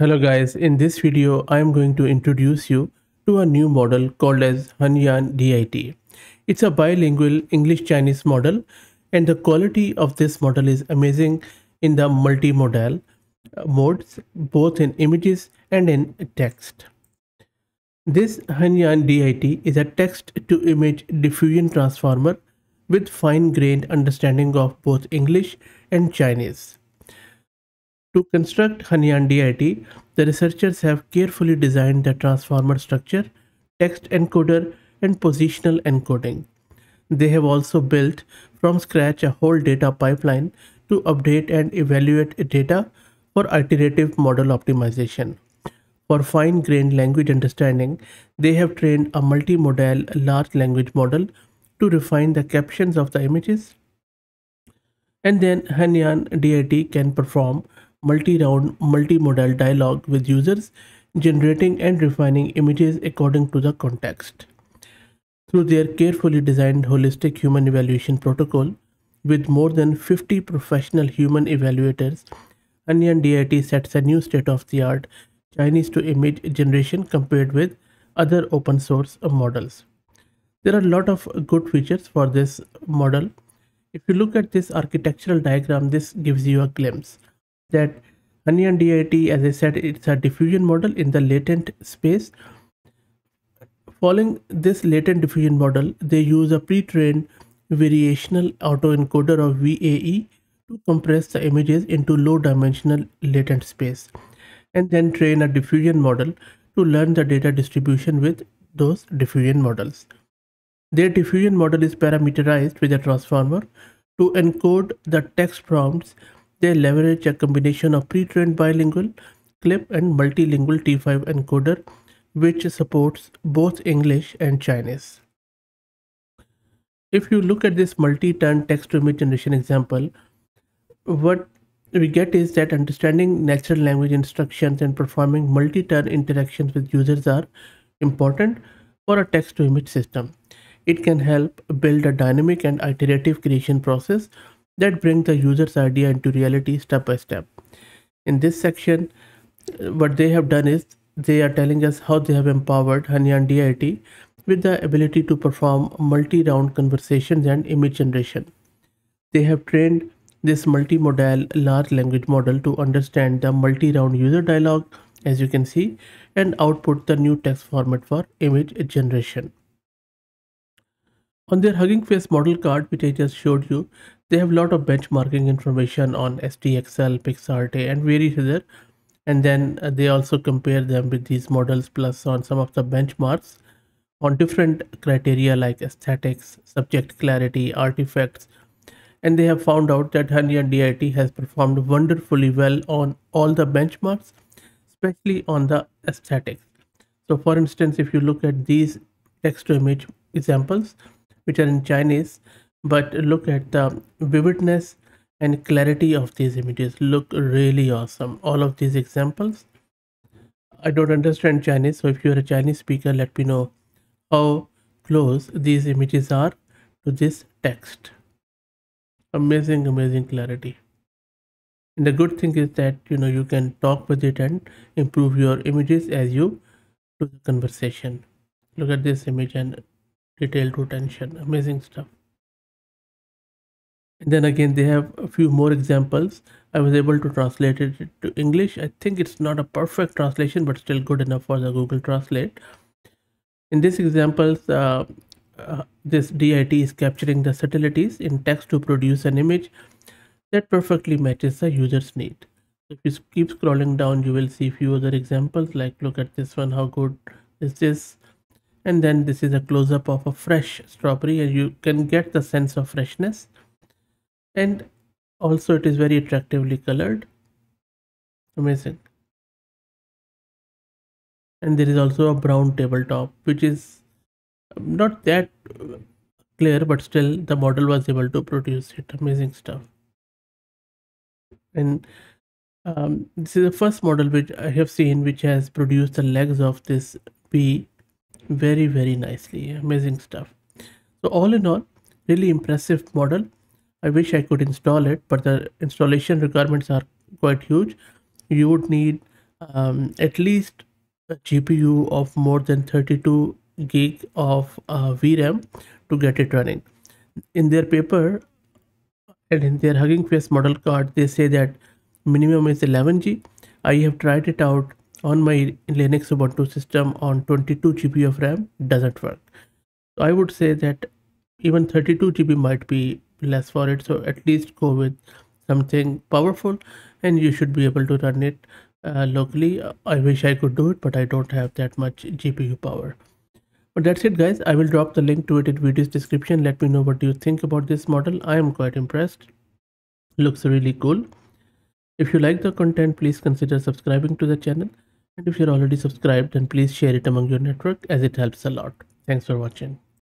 Hello guys, in this video I am going to introduce you to a new model called as Hunyuan DiT. It's a bilingual English-Chinese model and the quality of this model is amazing in the multimodal uh, modes both in images and in text. This Hunyuan DiT is a text-to-image diffusion transformer with fine-grained understanding of both English and Chinese. To construct Hunyuan DiT, the researchers have carefully designed the transformer structure, text encoder, and positional encoding. They have also built from scratch a whole data pipeline to update and evaluate data for iterative model optimization. For fine-grained language understanding, they have trained a multimodal large language model to refine the captions of the images. And then Hunyuan DiT can perform multi-round multimodal dialogue with users, generating and refining images according to the context. Through their carefully designed holistic human evaluation protocol, with more than 50 professional human evaluators, Hunyuan DiT sets a new state-of-the-art Chinese to image generation compared with other open source models. There are a lot of good features for this model. If you look at this architectural diagram, this gives you a glimpse that Hunyuan DiT, as I said, it's a diffusion model in the latent space. Following this latent diffusion model, they use a pre-trained variational autoencoder of VAE to compress the images into low dimensional latent space and then train a diffusion model to learn the data distribution with those diffusion models. Their diffusion model is parameterized with a transformer to encode the text prompts they leverage a combination of pre-trained bilingual, CLIP and multilingual T5 encoder which supports both English and Chinese. If you look at this multi-turn text-to-image generation example, what we get is that understanding natural language instructions and performing multi-turn interactions with users are important for a text-to-image system. It can help build a dynamic and iterative creation process that bring the user's idea into reality step by step. In this section, what they have done is they are telling us how they have empowered Hunyuan DiT with the ability to perform multi-round conversations and image generation. They have trained this multimodal large language model to understand the multi-round user dialogue as you can see and output the new text format for image generation. On their Hugging Face model card, which I just showed you, they have a lot of benchmarking information on SDXL, PixArt, and various other. And then uh, they also compare them with these models plus on some of the benchmarks on different criteria like aesthetics, subject clarity, artifacts. And they have found out that Hunyuan DiT has performed wonderfully well on all the benchmarks, especially on the aesthetics. So for instance, if you look at these text to image examples, which are in Chinese, but look at the vividness and clarity of these images look really awesome. All of these examples. I don't understand Chinese, so if you're a Chinese speaker, let me know how close these images are to this text. Amazing, amazing clarity. And the good thing is that you know you can talk with it and improve your images as you do the conversation. Look at this image and detailed retention amazing stuff and then again they have a few more examples. I was able to translate it to english. I think it's not a perfect translation but still good enough for the google translate. In these examples uh, uh, this dit is capturing the subtleties in text to produce an image that perfectly matches the user's need. If you keep scrolling down you will see a few other examples like look at this one how good is this? And then this is a close-up of a fresh strawberry and you can get the sense of freshness and also it is very attractively colored. Amazing. And there is also a brown tabletop which is not that clear but still the model was able to produce it. Amazing stuff. And um, this is the first model which I have seen which has produced the legs of this bee very very nicely. Amazing stuff. So all in all really impressive model i wish i could install it but the installation requirements are quite huge you would need um, at least a GPU of more than 32 gig of uh, VRAM to get it running. In their paper and in their Hugging Face model card, they say that minimum is 11G. I have tried it out on my Linux Ubuntu system on 22 GB of RAM, doesn't work. So I would say that even 32 GB might be less for it. So at least go with something powerful and you should be able to run it uh, locally. I wish I could do it, but I don't have that much GPU power. But that's it guys. I will drop the link to it in video's description. Let me know what you think about this model. I am quite impressed. Looks really cool. If you like the content, please consider subscribing to the channel. And if you're already subscribed, then please share it among your network as it helps a lot. Thanks for watching.